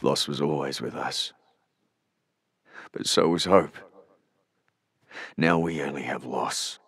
Loss was always with us. But so was hope. Now we only have loss.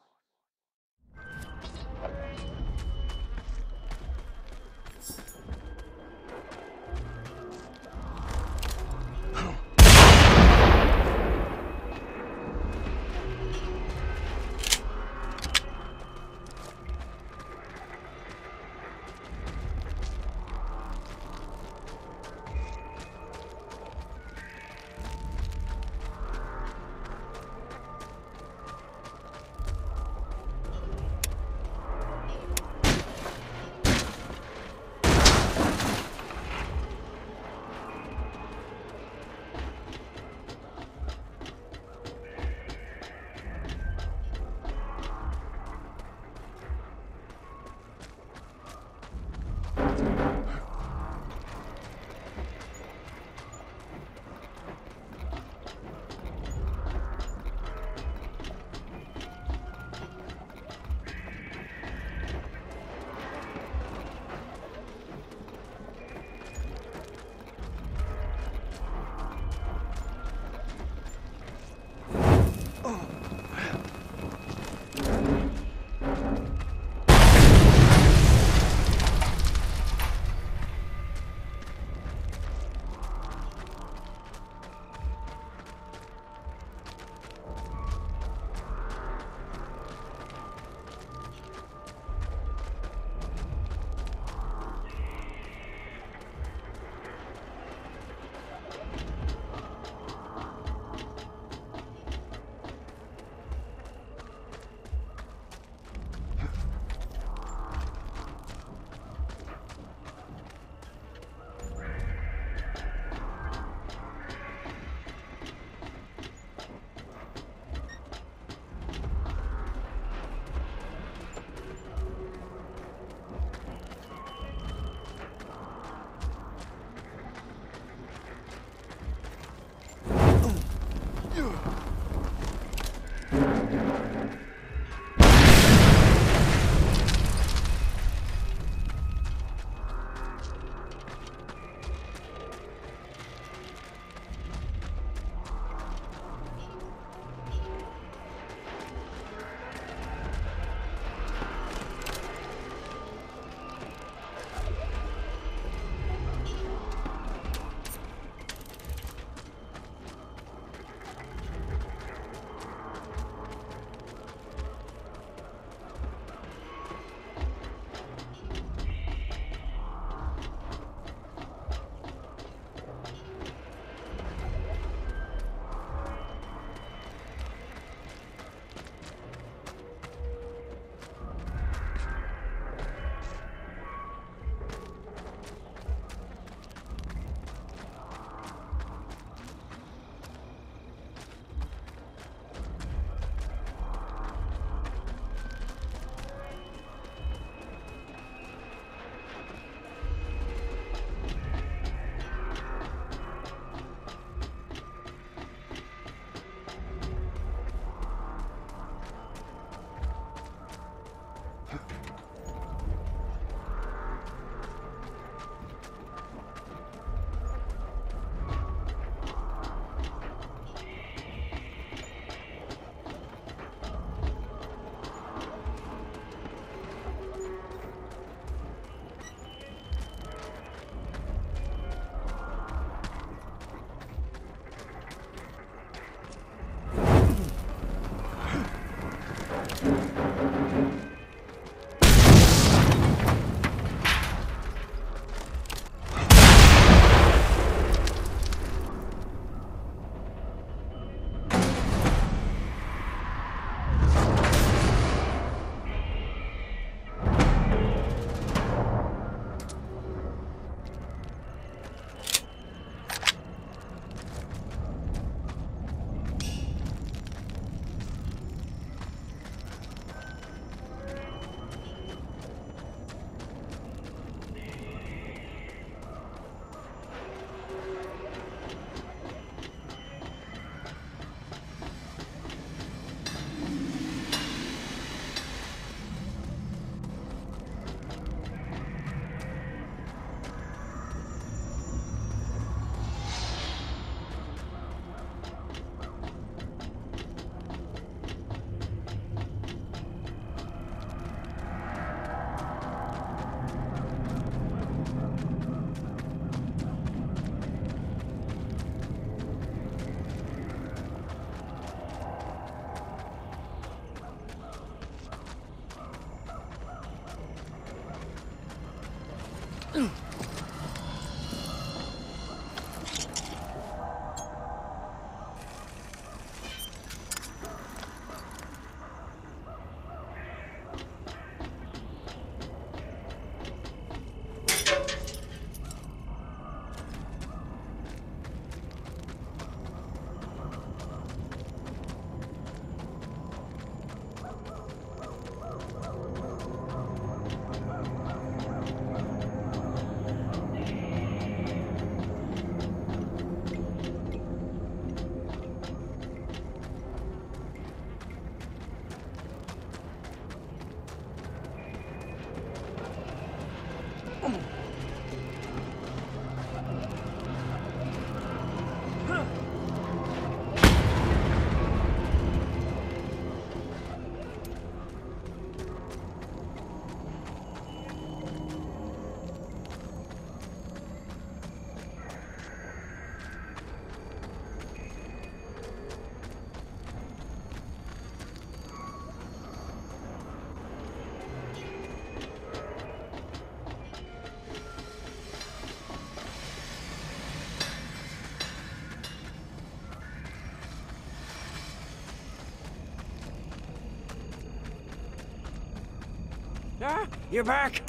You're back.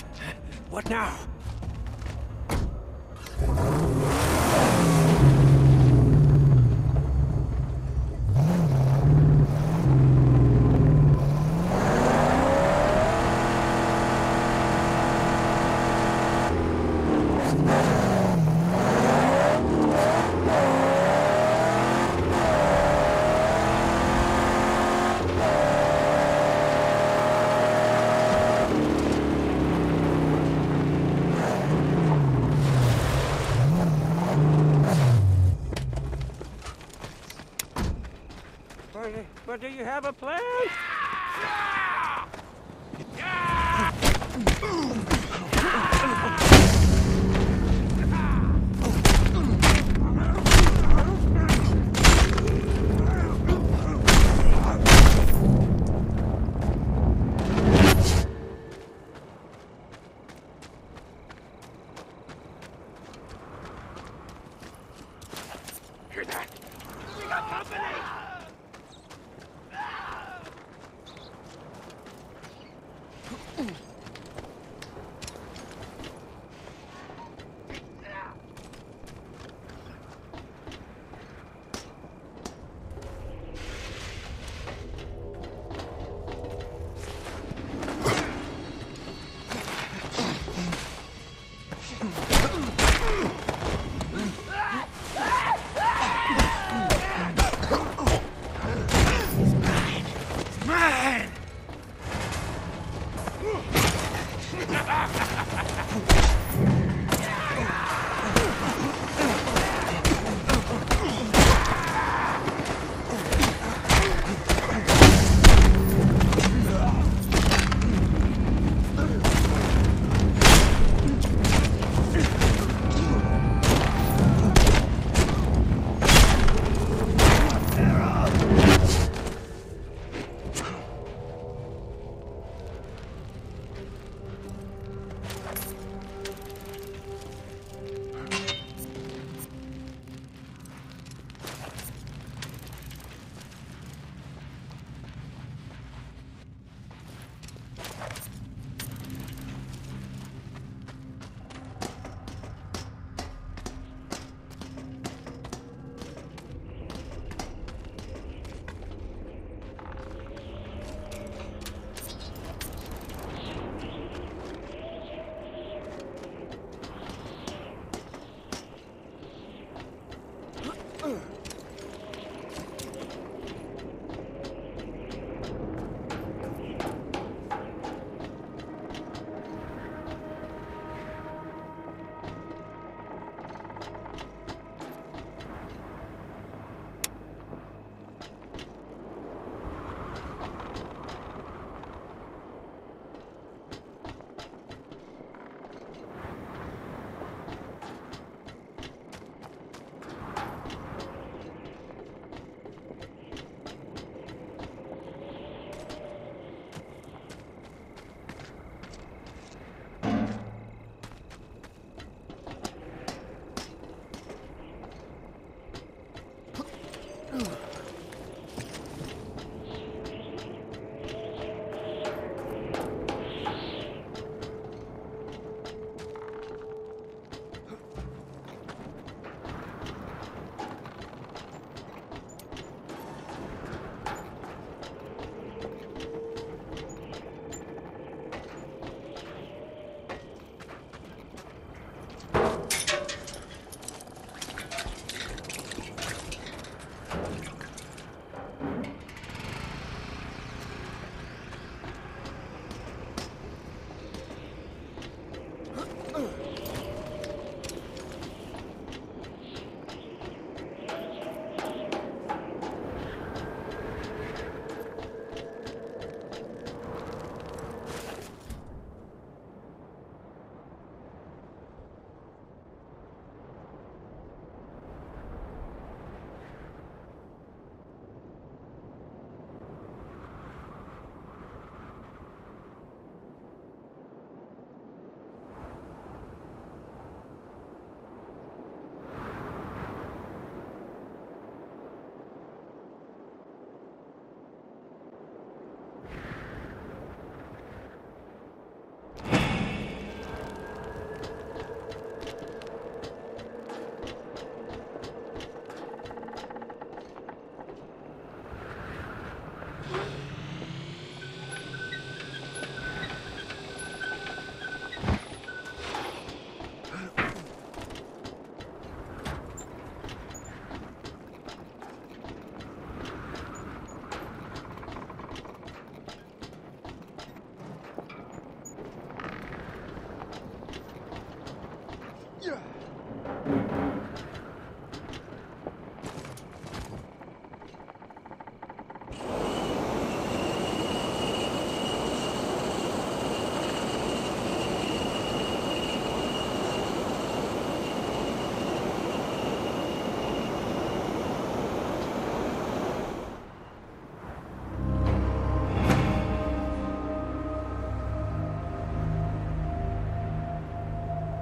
What now? But, but do you have a plan?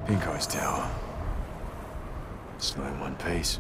Pink Eye's tower. Still in one piece.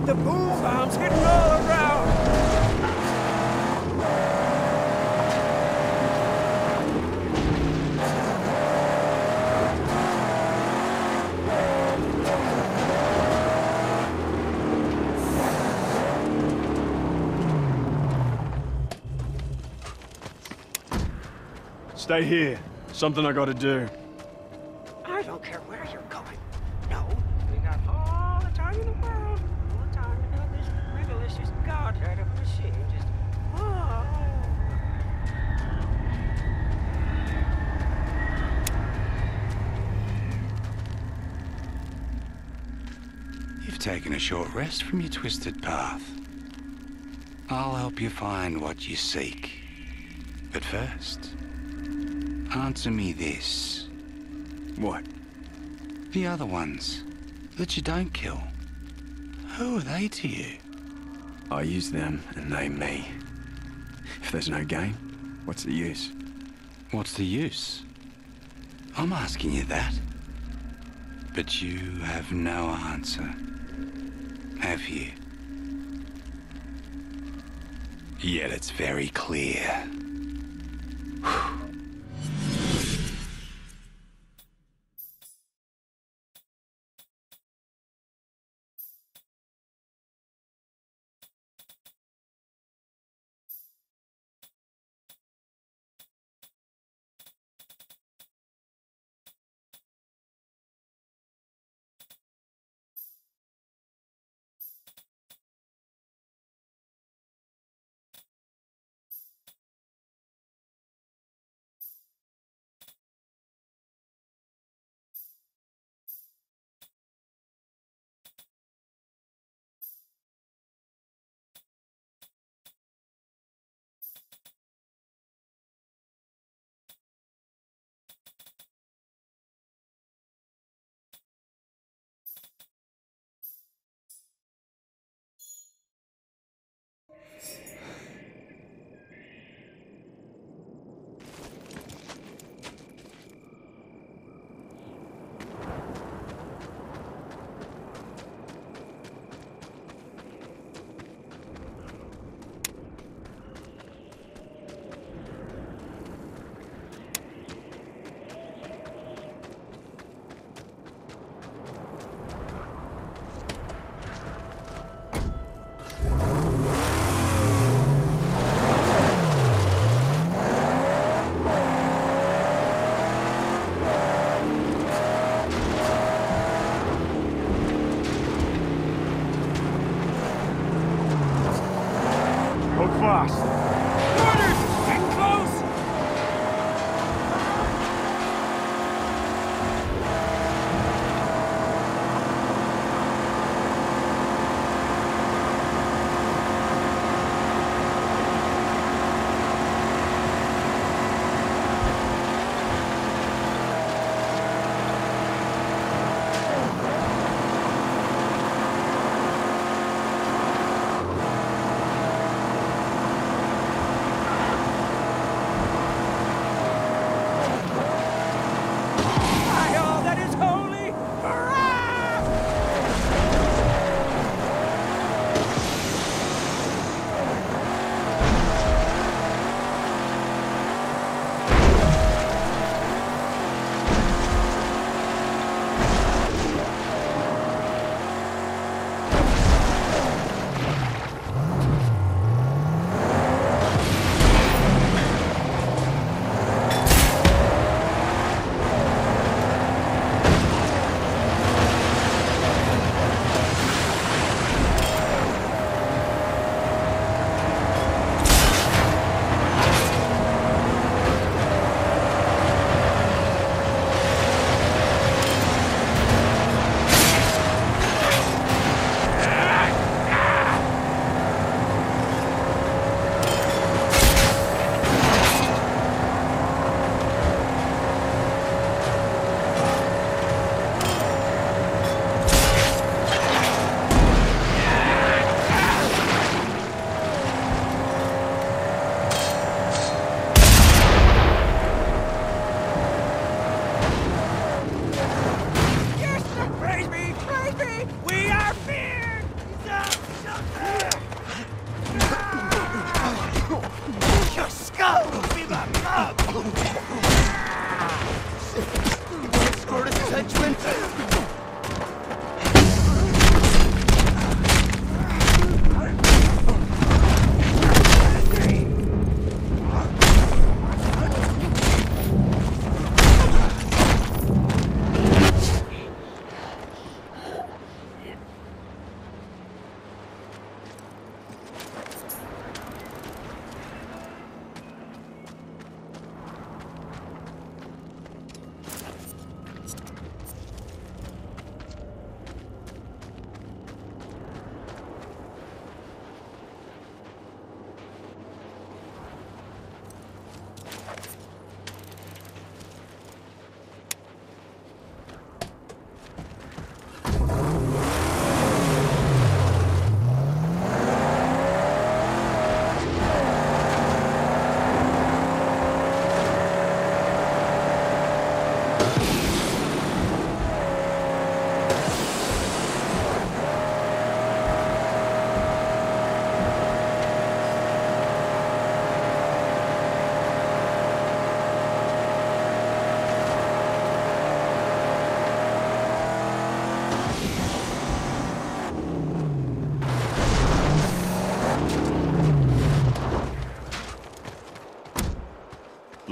To the boom bombs hitting all around. Stay here. Something I gotta do. I don't care where you're going. No, we got all the time in the world. All the time to have this rigorous godhead of a machine just. Oh. You've taking a short rest from your twisted path. I'll help you find what you seek. But first, answer me this. What? The other ones that you don't kill. Who are they to you? I use them and they me. If there's no game, what's the use? What's the use? I'm asking you that. But you have no answer. Have you? Yet it's very clear.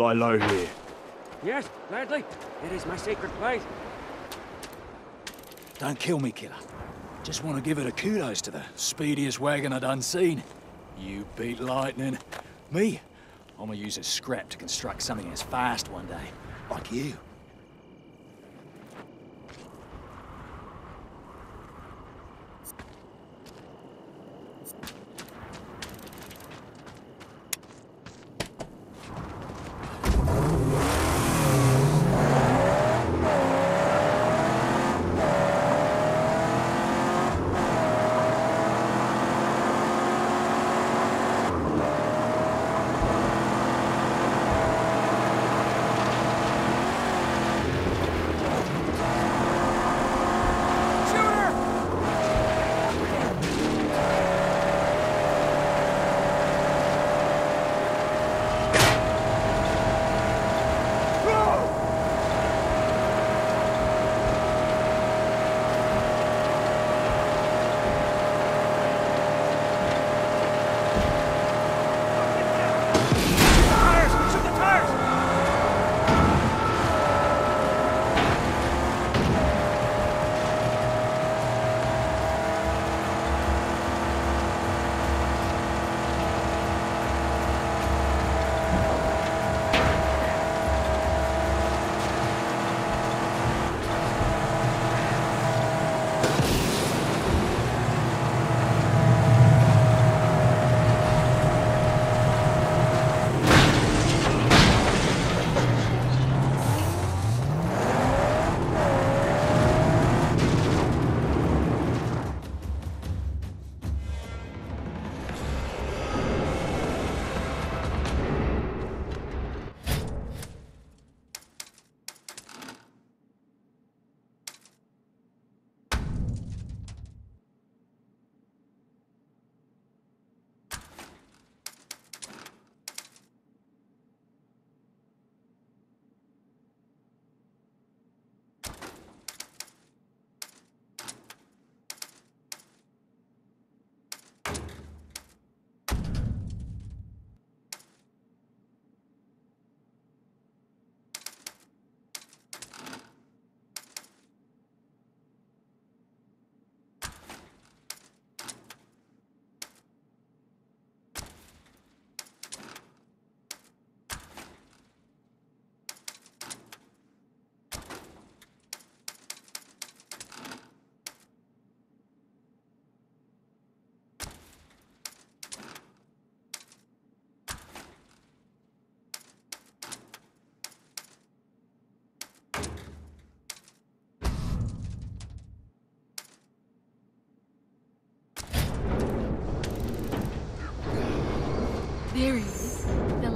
Lie low here. Yes, gladly. It is my sacred place. Don't kill me, killer. Just want to give it a kudos to the speediest wagon I done seen. You beat lightning. Me, I'm gonna use a scrap to construct something as fast one day. Like you.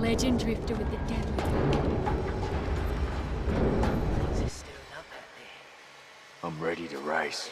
Legend drifter with the deadly gun. Is still up out there? I'm ready to race.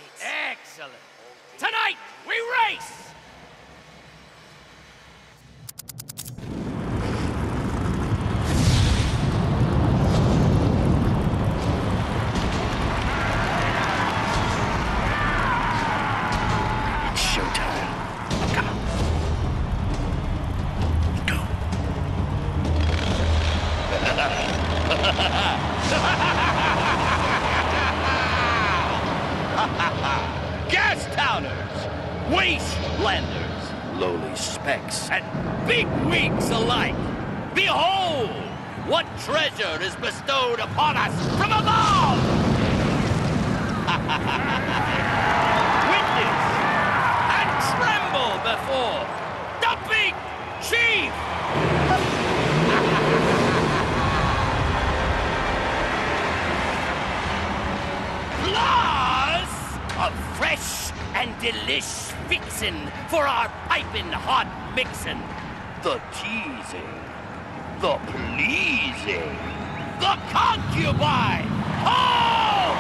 Concubine. Oh!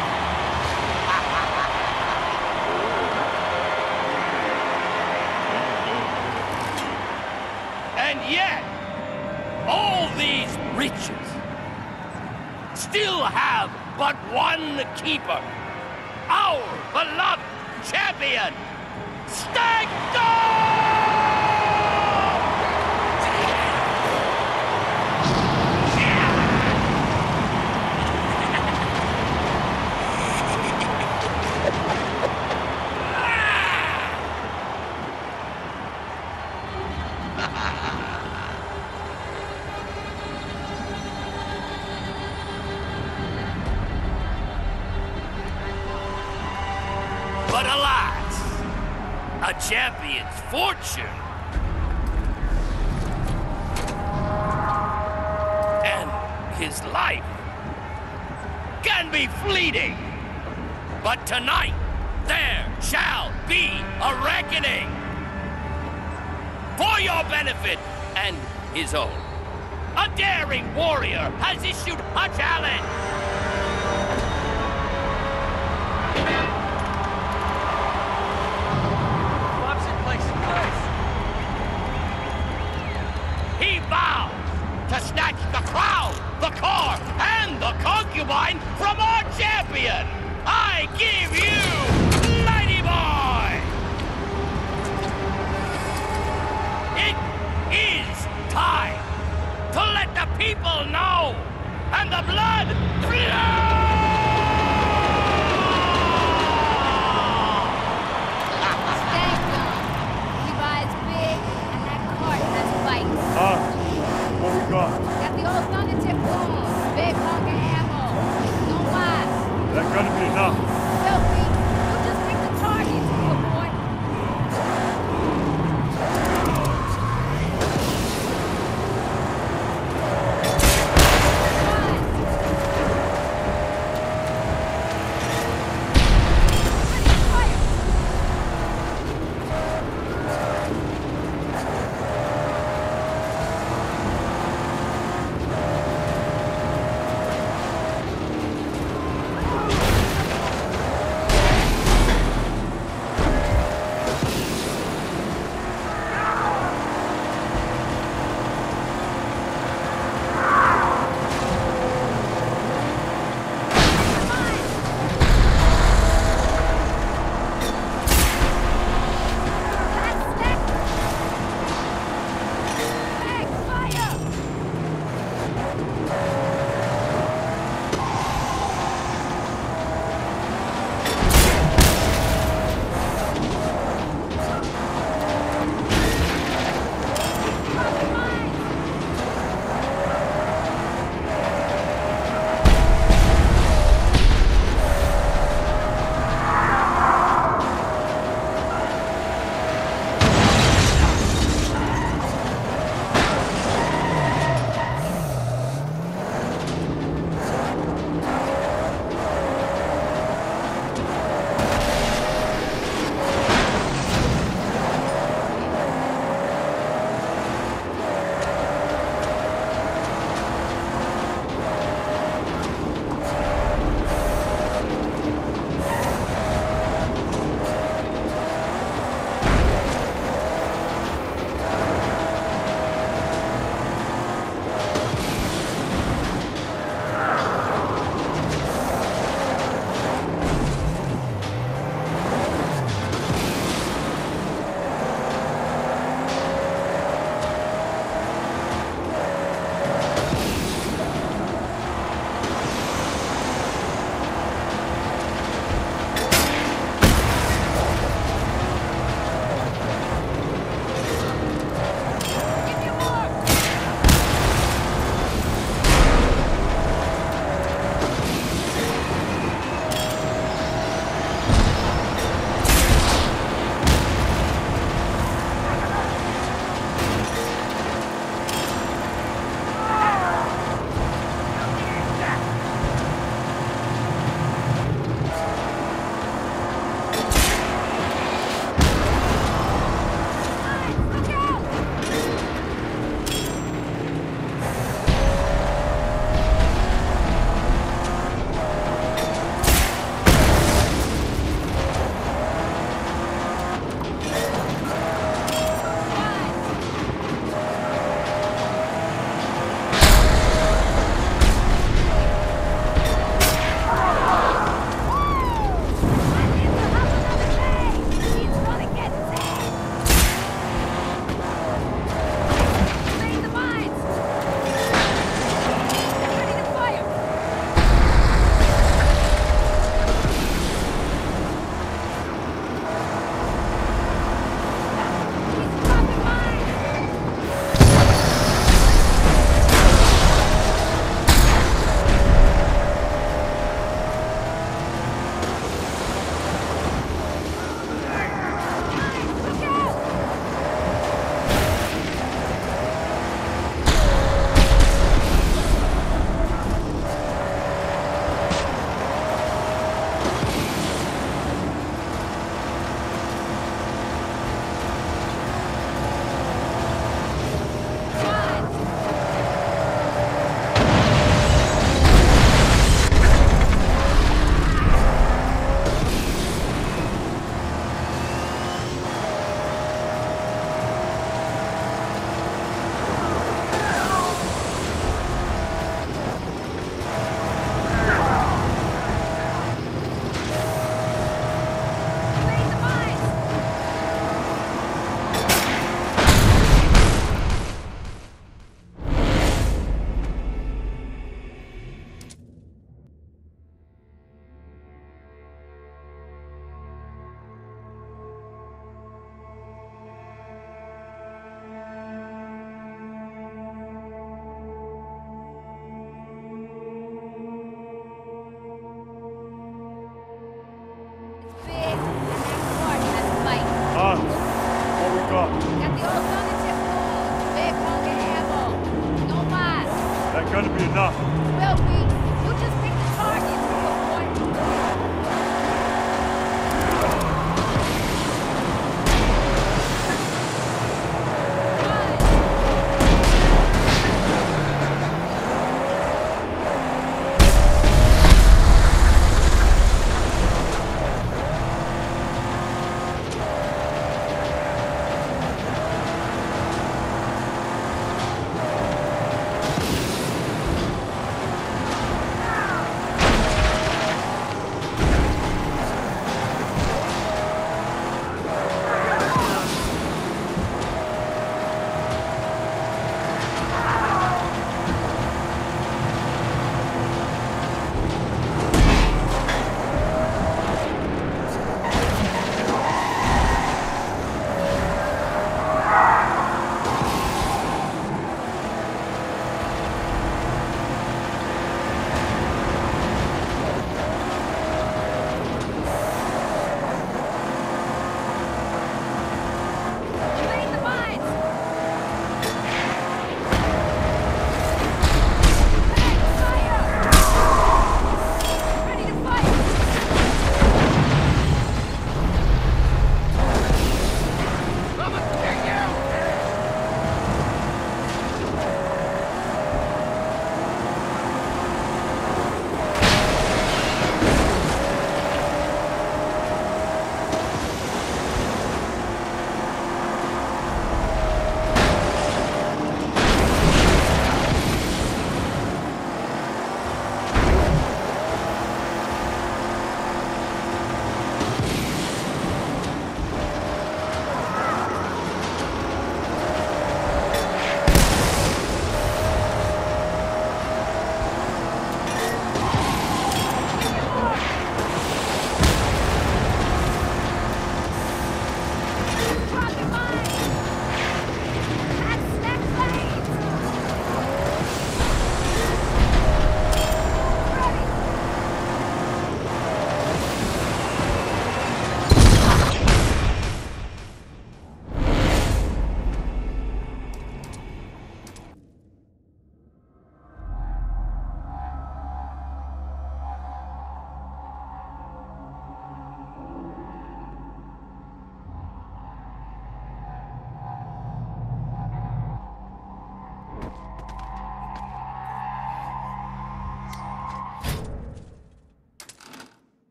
and yet, all these riches still have but one keeper. Our beloved champion, Stag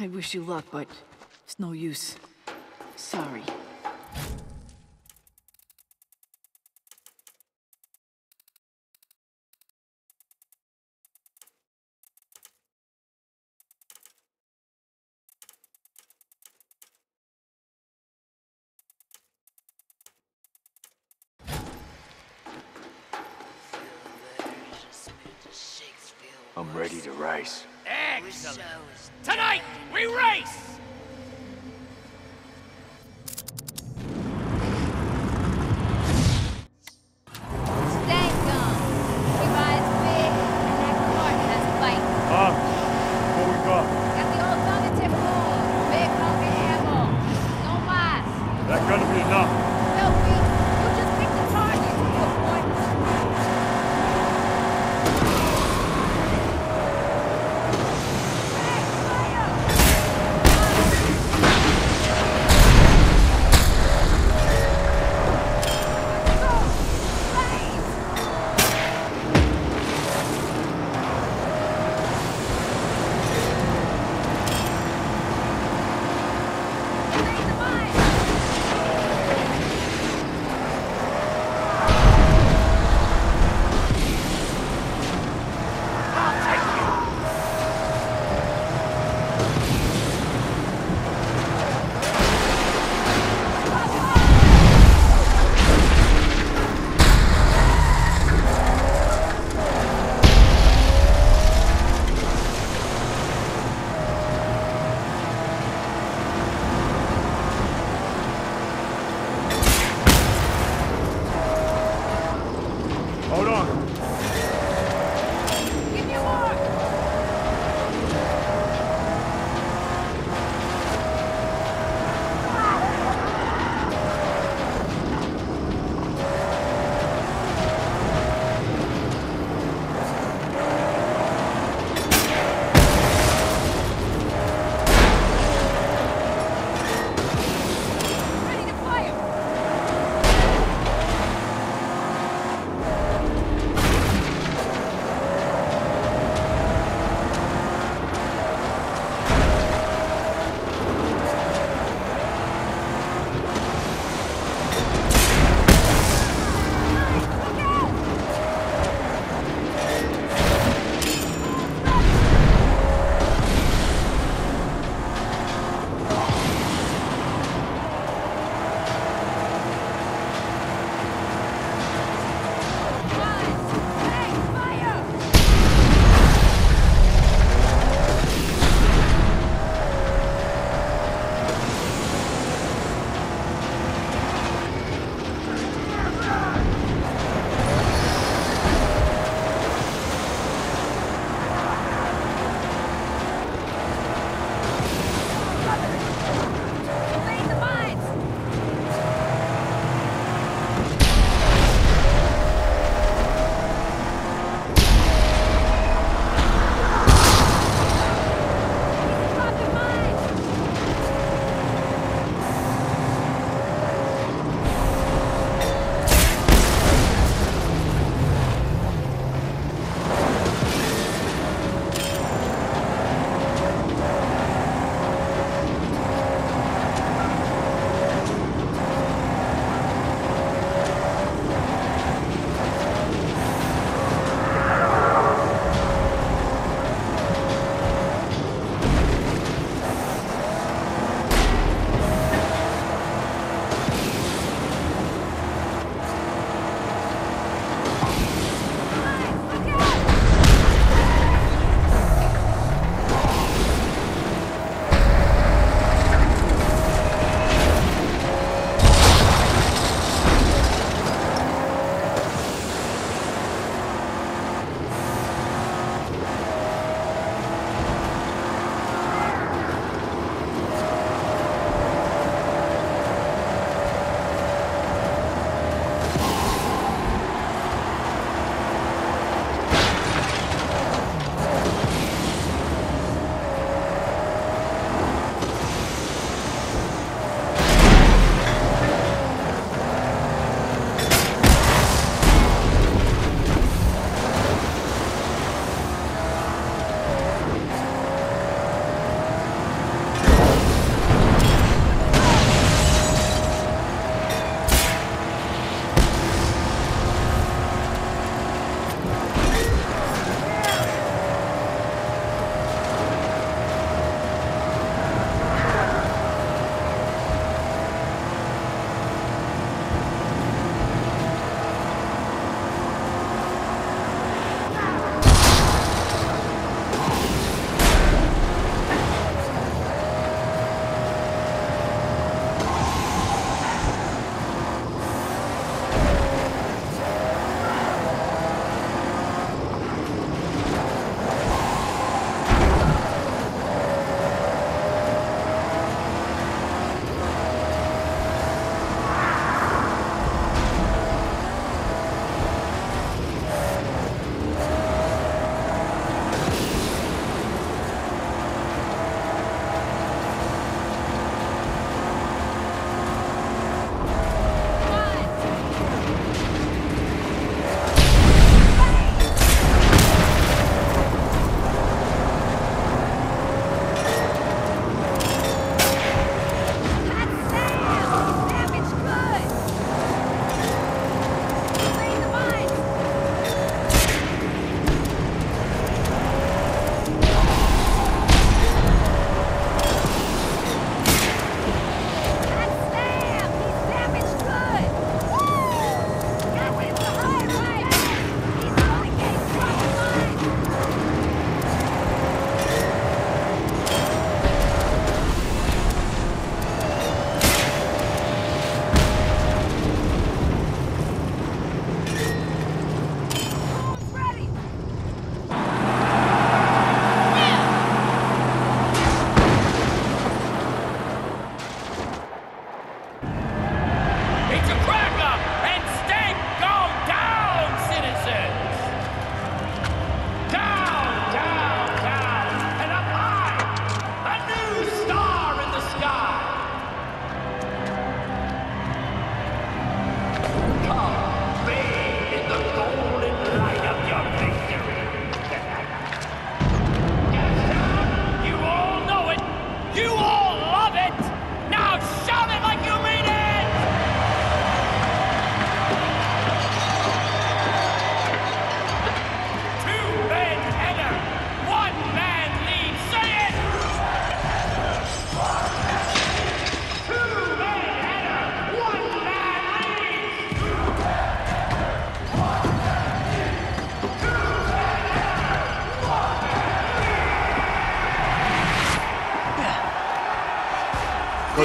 I wish you luck, but it's no use. Sorry. I'm ready to race. Tonight, we race!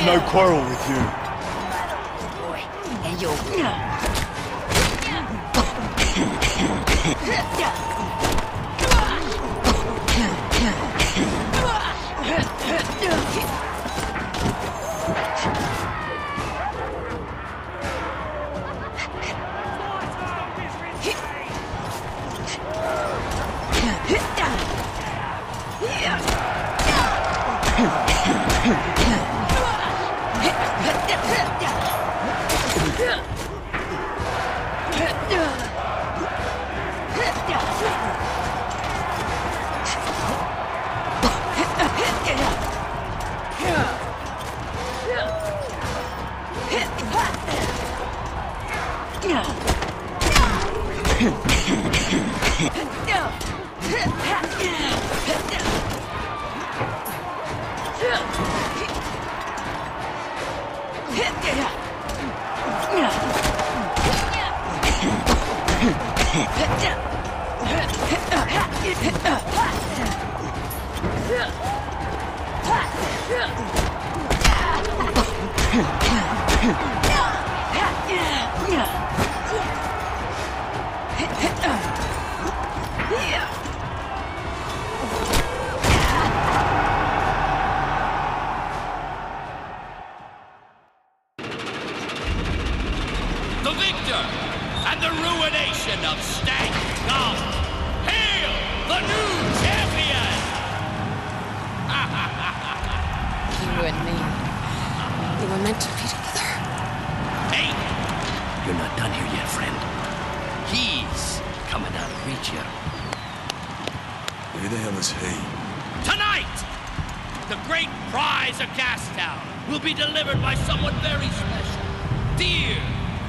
No quarrel with you. You. the were meant to be together. Hey, You're not done here yet, friend. He's coming out to reach you. Who the hell is he? tonight, the great prize of Gastown will be delivered by someone very special, dear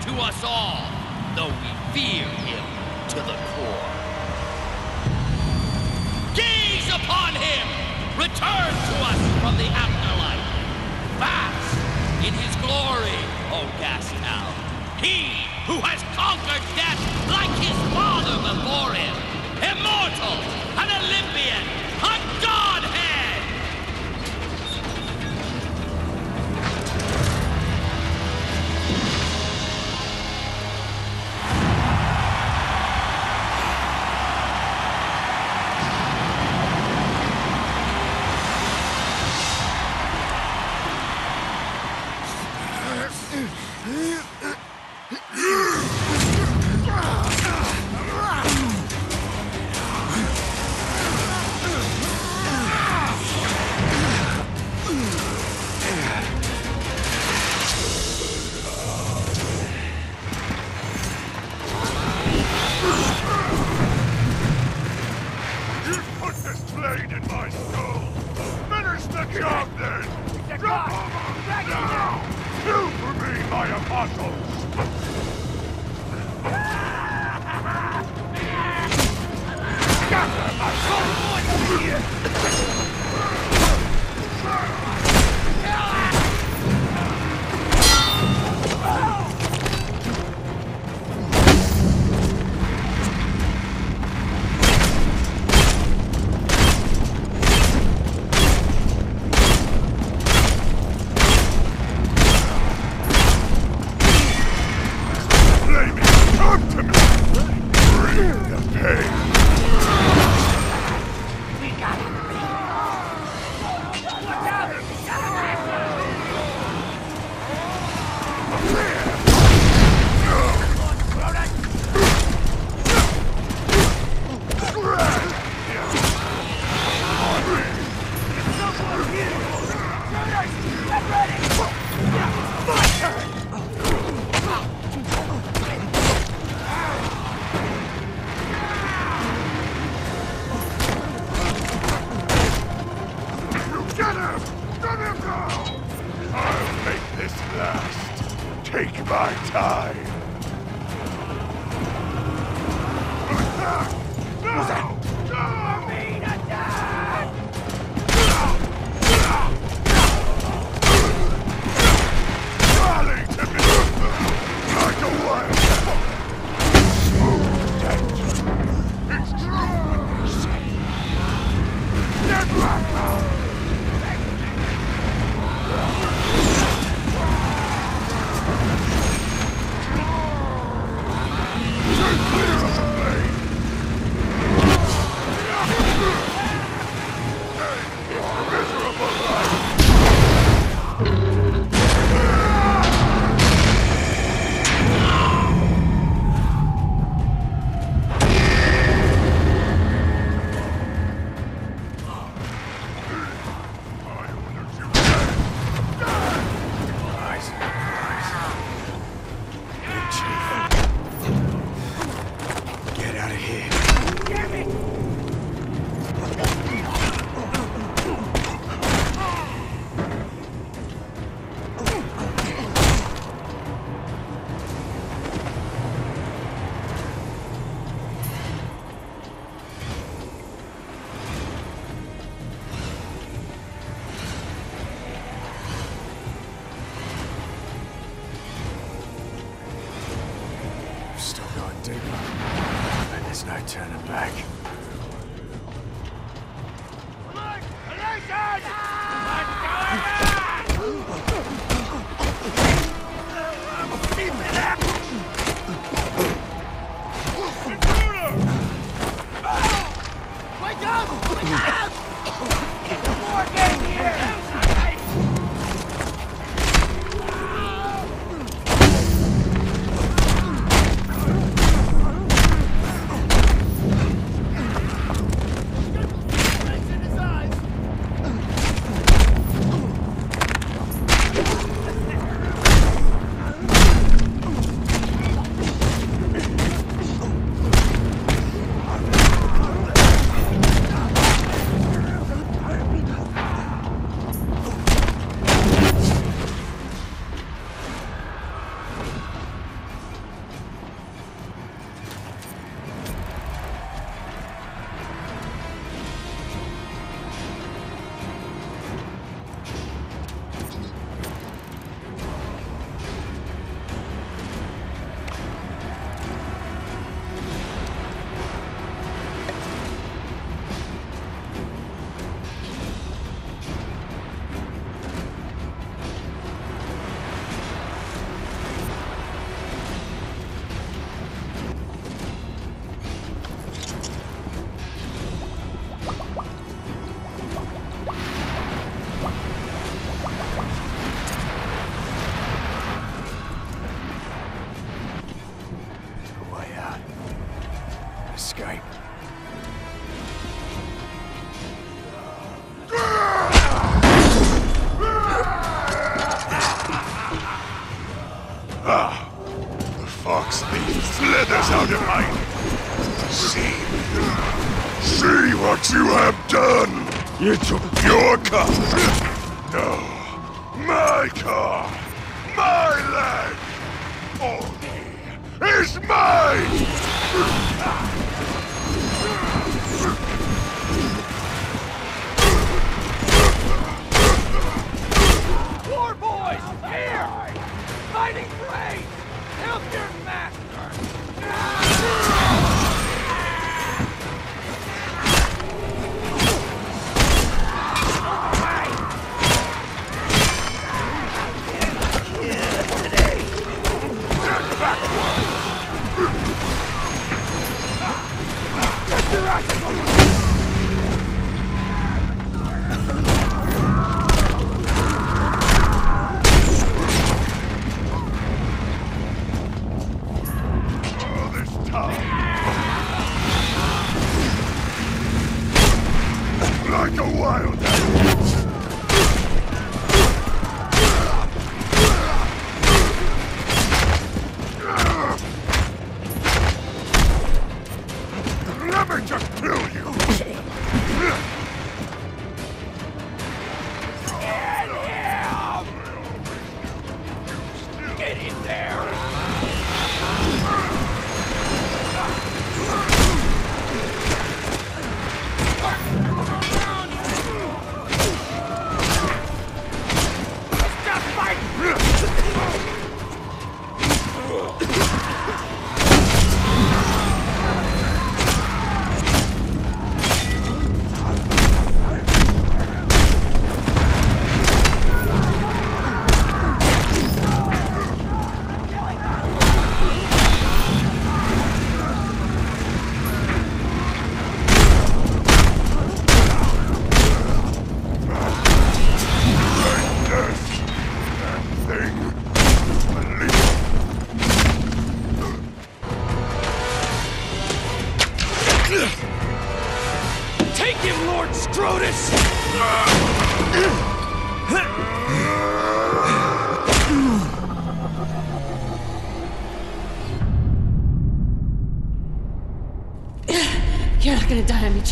to us all, though we fear him to the core. Gaze upon him, return to us from the afterlife. In his glory, O Gastown. He who has conquered death like his father before him. Immortal, an Olympian, a godhead!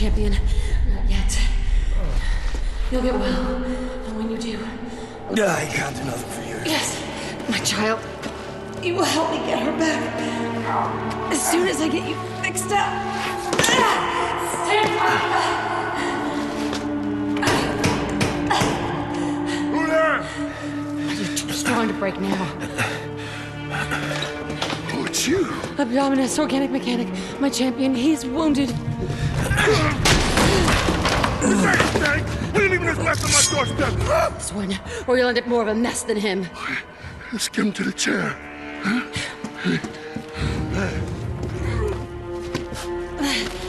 Champion. Abdominus, organic mechanic, my champion, he's wounded. Leaving this mess on my doorstep! Sworn, or you'll end up more of a mess than him. Let's get him to the chair. There's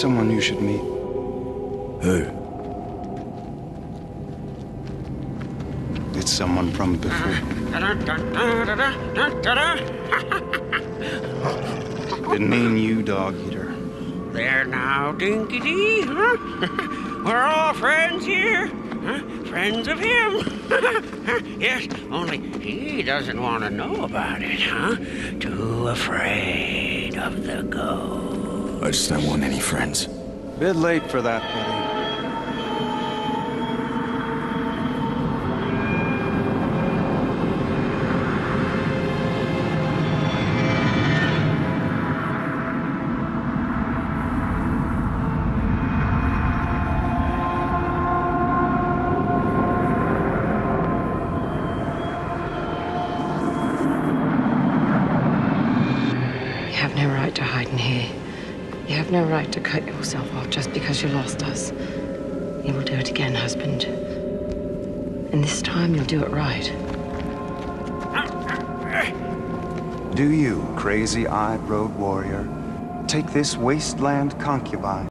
someone you should meet. Who? It's someone from before. Didn't mean you, dog eater. There now, Dinki-Di, huh? We're all friends here. Huh? Friends of him. yes, only he doesn't want to know about it, huh? Too afraid of the ghost. I just don't want any friends. Bit late for that, buddy. You lost us. You will do it again, husband. And this time you'll do it right. Do you, crazy-eyed road warrior, take this wasteland concubine